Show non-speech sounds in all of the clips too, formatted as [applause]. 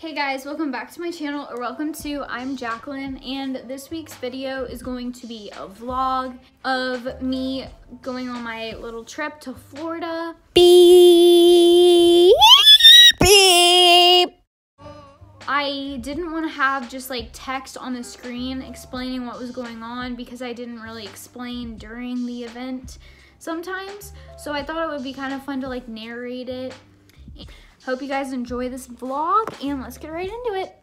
Hey guys, welcome back to my channel, or welcome to I'm Jacqueline, and this week's video is going to be a vlog of me going on my little trip to Florida. Beep. Beep. I didn't want to have just like text on the screen explaining what was going on because I didn't really explain during the event sometimes, so I thought it would be kind of fun to like narrate it. Hope you guys enjoy this vlog and let's get right into it.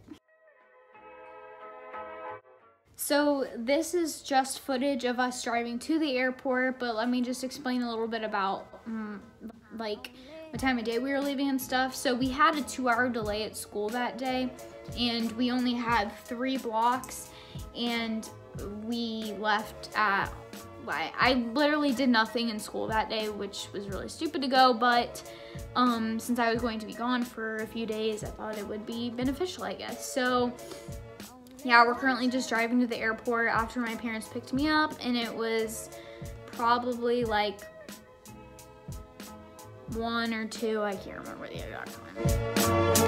So this is just footage of us driving to the airport, but let me just explain a little bit about um, like what time of day we were leaving and stuff. So we had a two hour delay at school that day and we only had three blocks and we left at I, I literally did nothing in school that day, which was really stupid to go, but um, since I was going to be gone for a few days, I thought it would be beneficial, I guess. So yeah, we're currently just driving to the airport after my parents picked me up, and it was probably like one or two, I can't remember the exact time.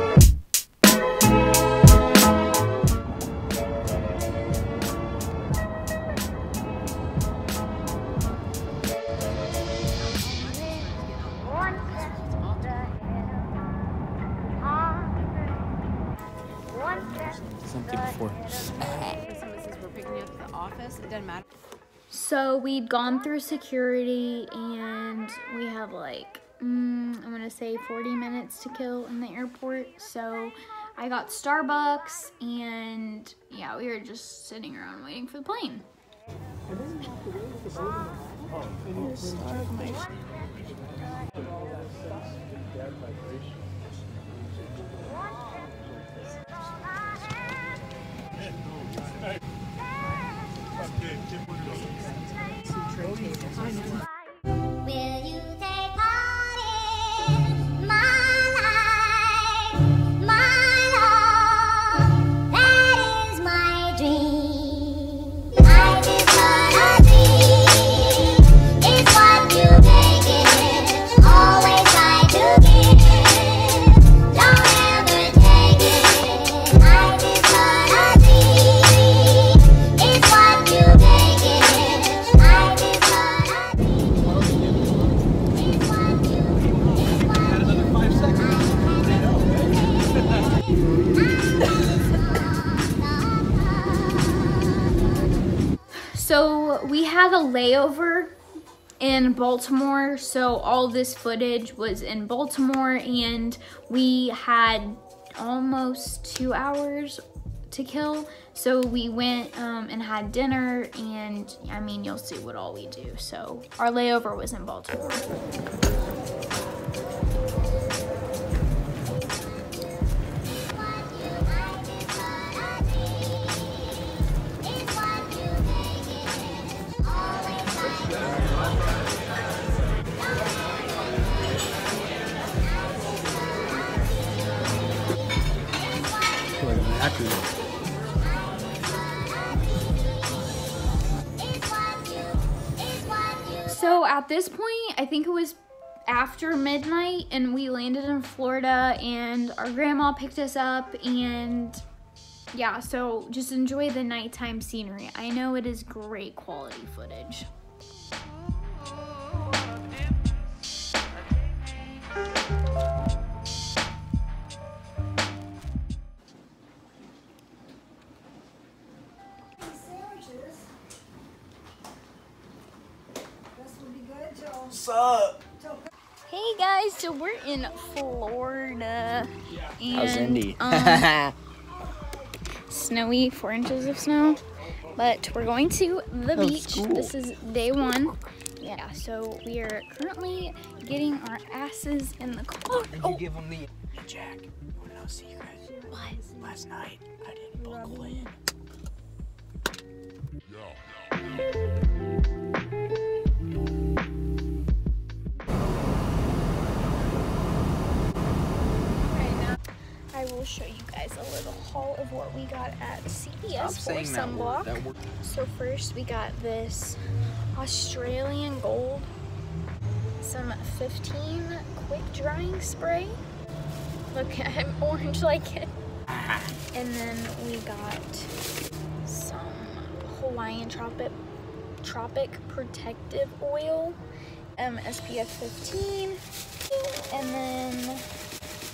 So we'd gone through security and we have like, mm, I'm gonna say 40 minutes to kill in the airport. So I got Starbucks and yeah, we were just sitting around waiting for the plane. A layover in Baltimore, so all this footage was in Baltimore, and we had almost two hours to kill. So we went um, and had dinner, and I mean, you'll see what all we do. So our layover was in Baltimore. This point, I think it was after midnight, and we landed in Florida, and our grandma picked us up, and yeah, so just enjoy the nighttime scenery. I know it is great quality footage. So we're in Florida. And, How's Indy? um, [laughs] snowy, four inches of snow. But we're going to the Oh, beach. school. This is day one. Yeah, so we are currently getting our asses in the car. Oh, give him the. Hey, Jack, you wanna know a secret? what? Last night, I didn't buckle in. Show you guys a little haul of what we got at CVS Stop for that word. sunblock. That word. So first we got this Australian Gold, some 15 quick drying spray. Look, [laughs] I'm orange like it. And then we got some Hawaiian Tropic Tropic Protective Oil, um, SPF 15. And then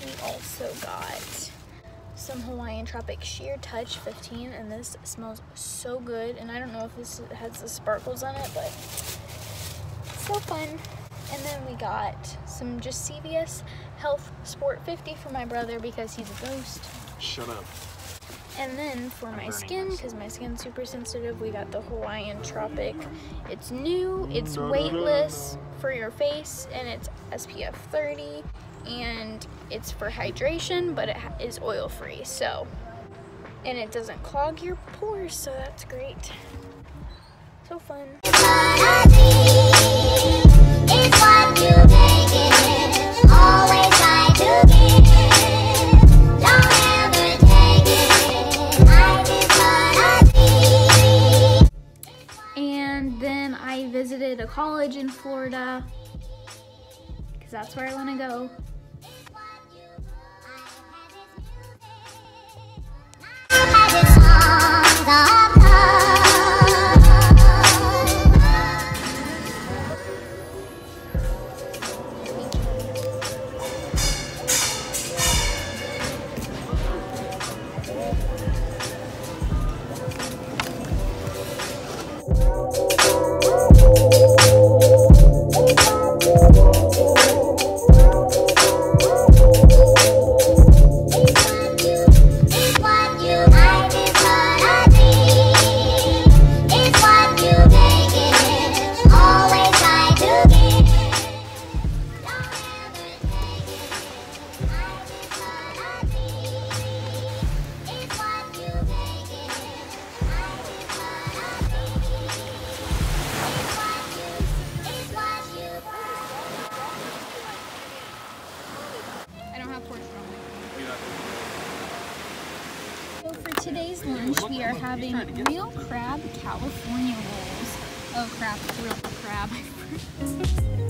we also got some Hawaiian Tropic Sheer Touch 15, and this smells so good. And I don't know if this has the sparkles on it, but so fun. And then we got some just CVS Health Sport 50 for my brother because he's a ghost. Shut up. And then for my skin, because my skin's super sensitive, we got the Hawaiian Tropic. It's new, it's weightless for your face, and it's SPF 30, and it's for hydration, but it is oil free, so. And it doesn't clog your pores, so that's great. So fun. And then I visited a college in Florida, because that's where I want to go. Had today's lunch, we are having real crab California rolls. Oh crap, real crab.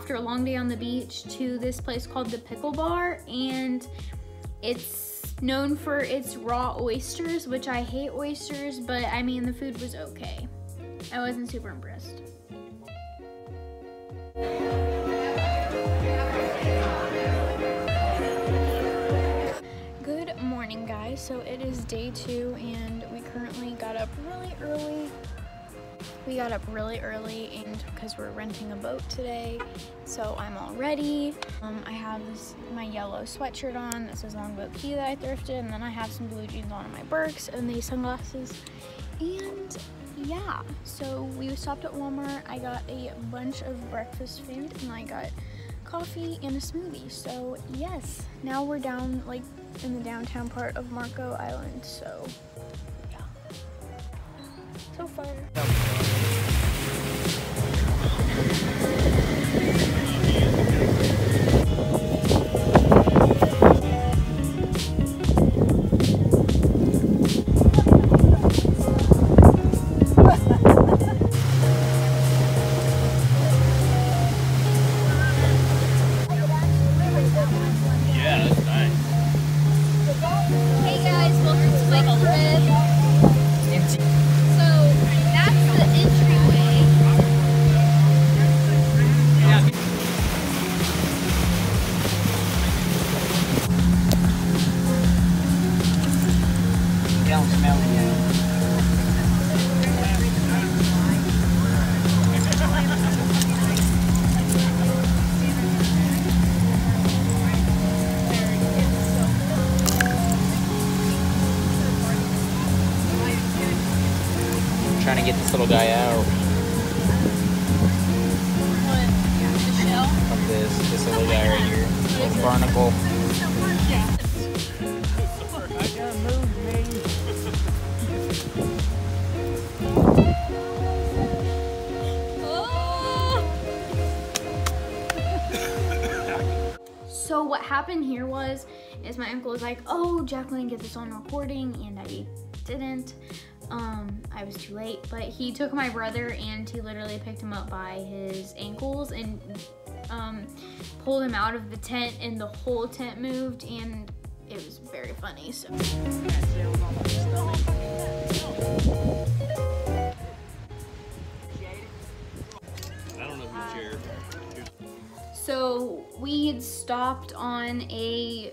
After a long day on the beach, to this place called the Pickle Bar. And it's known for its raw oysters, which I hate oysters, but I mean, the food was okay. I wasn't super impressed. Good morning, guys. So it is day two, and we currently got up really early. We got up really early, and because we're renting a boat today, so I'm all ready. Um, I have this, my yellow sweatshirt on that says Longboat Key that I thrifted, and then I have some blue jeans on and my Birks and these sunglasses. And yeah, so we stopped at Walmart. I got a bunch of breakfast food, and I got coffee and a smoothie. So yes, now we're down like in the downtown part of Marco Island. So so fun. To get this little guy out of this this little guy right here. Little barnacle. So what happened here was, is my uncle was like, "Oh, Jacqueline, get this on recording," and I didn't. Um, I was too late, but he took my brother and he literally picked him up by his ankles and um, pulled him out of the tent, and the whole tent moved, and it was very funny. So. So we had stopped on a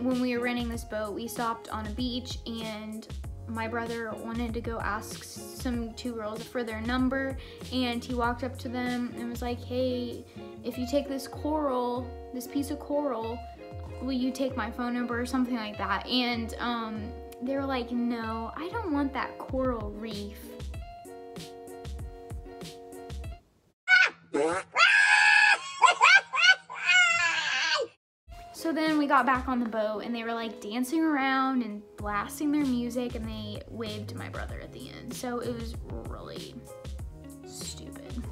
when we were renting this boat, we stopped on a beach and my brother wanted to go ask some two girls for their number and he walked up to them and was like, "Hey, if you take this coral, this piece of coral, will you take my phone number or something like that?" And um they were like, "No, I don't want that coral reef." [laughs] So then we got back on the boat and they were like dancing around and blasting their music and they waved to my brother at the end. So it was really stupid.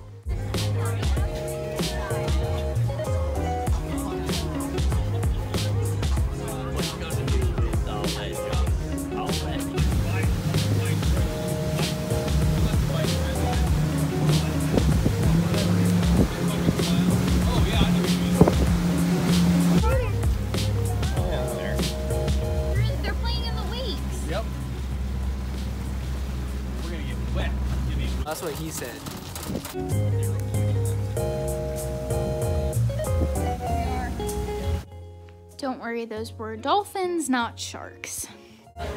Don't those were dolphins, not sharks. Ben,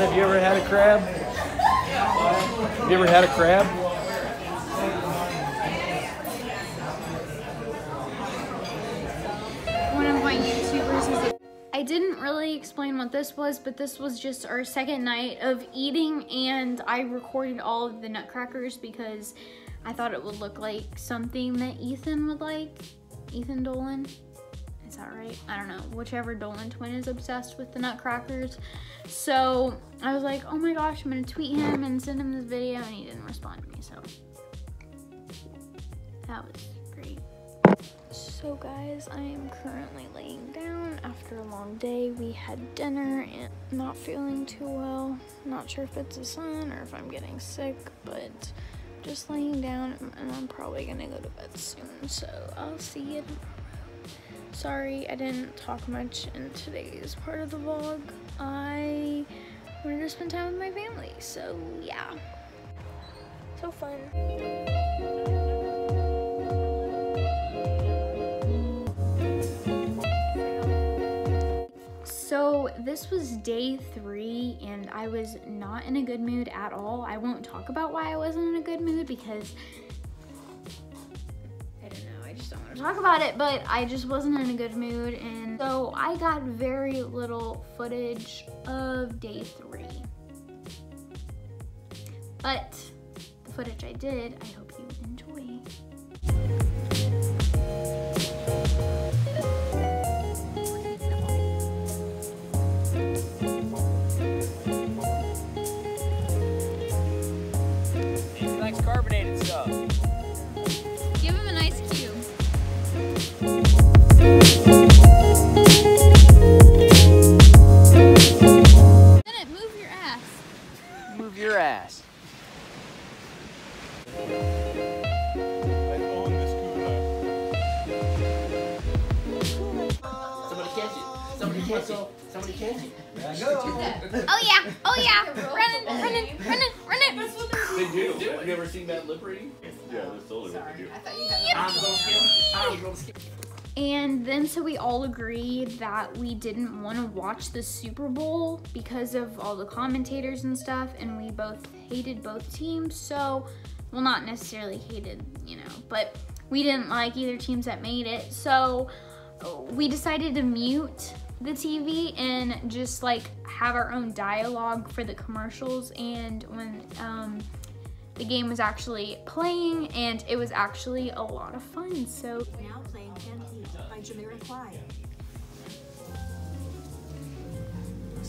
have you ever had a crab? Have you ever had a crab? I didn't really explain what this was, but this was just our second night of eating, and I recorded all of the nutcrackers because I thought it would look like something that Ethan would like. Ethan Dolan. Is that right? I don't know. Whichever Dolan twin is obsessed with the nutcrackers. So I was like, oh my gosh, I'm gonna tweet him and send him this video, and he didn't respond to me, so that was great. So guys, I am currently laying down after a long day. We had dinner and not feeling too well. Not sure if it's the sun or if I'm getting sick, but just laying down and I'm probably gonna go to bed soon. So I'll see you tomorrow. Sorry I didn't talk much in today's part of the vlog. I wanted to spend time with my family, so yeah. So fun. This was day three, and I was not in a good mood at all. I won't talk about why I wasn't in a good mood because I don't know. I just don't want to talk about it. But I just wasn't in a good mood, and so I got very little footage of day three. But the footage I did, I hope watch the Super Bowl because of all the commentators and stuff, and we both hated both teams. So, well, not necessarily hated, you know, but we didn't like either teams that made it. So we decided to mute the TV and just like have our own dialogue for the commercials. And when um, the game was actually playing, and it was actually a lot of fun. So Now playing Canned Heat by Jamiroquai.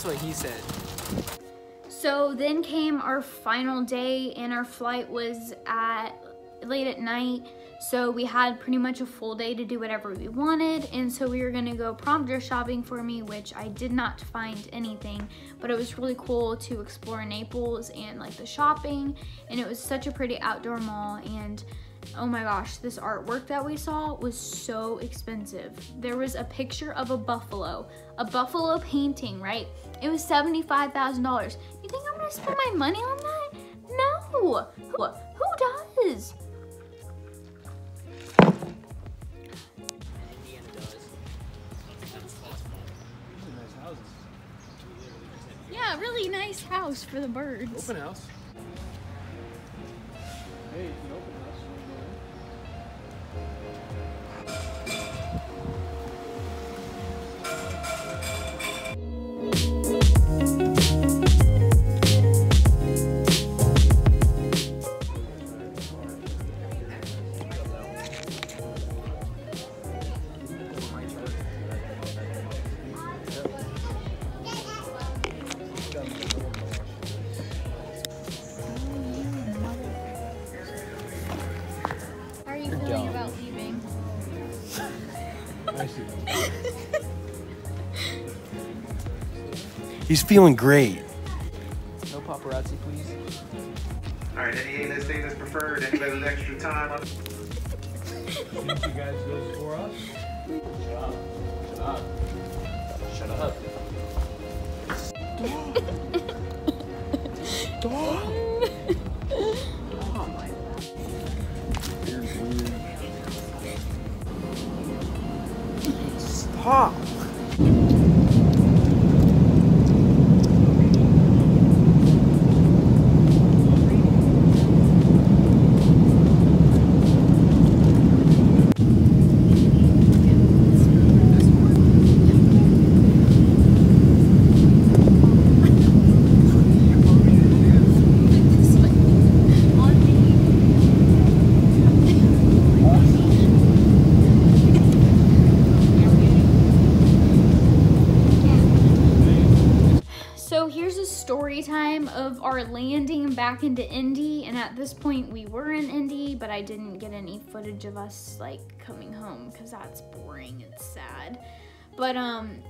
that's what he said. So then came our final day, and our flight was at late at night. So we had pretty much a full day to do whatever we wanted, and so we were gonna go prom dress shopping for me, which I did not find anything, but it was really cool to explore Naples and like the shopping, and it was such a pretty outdoor mall, and oh my gosh, this artwork that we saw was so expensive. There was a picture of a buffalo, a buffalo painting, right? It was $75,000. You think I'm gonna spend my money on that? No! Who, who does? Yeah, really nice house for the birds. Open house. Hey, feeling great. No paparazzi, please. All right, any A-list, A-list preferred, anybody with extra time on Didn't you guys go before us? Shut up. Shut up. Shut up. Stop. Landing back into Indy, and at this point we were in Indy, but I didn't get any footage of us like coming home because that's boring and sad. But um,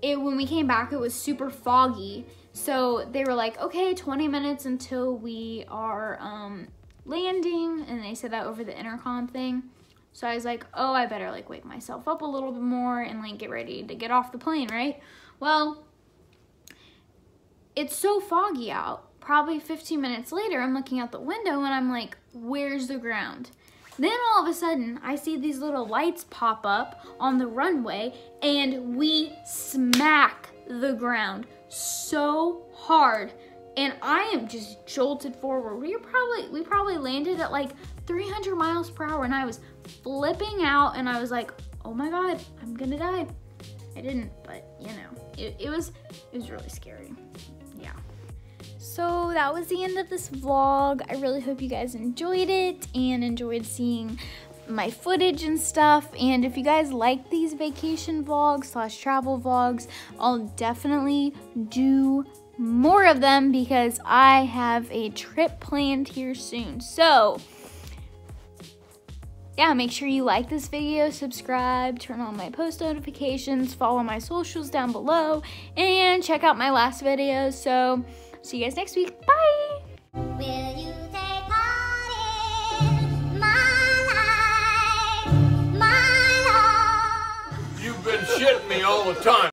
it when we came back, it was super foggy. So they were like, okay, 20 minutes until we are um landing, and they said that over the intercom thing. So I was like, oh, I better like wake myself up a little bit more and like get ready to get off the plane, right? Well, it's so foggy out. Probably 15 minutes later, I'm looking out the window and I'm like, where's the ground? Then all of a sudden, I see these little lights pop up on the runway and we smack the ground so hard. And I am just jolted forward. We probably we probably landed at like 300 miles per hour and I was flipping out and I was like, "Oh my god, I'm going to die." I didn't, but you know, it, it was it was really scary. So that was the end of this vlog. I really hope you guys enjoyed it and enjoyed seeing my footage and stuff. And if you guys like these vacation vlogs slash travel vlogs, I'll definitely do more of them because I have a trip planned here soon. So yeah, make sure you like this video, subscribe, turn on my post notifications, follow my socials down below, and check out my last videos. So, see you guys next week. Bye! Will you take part in my life, my love? You've been shitting me all the time.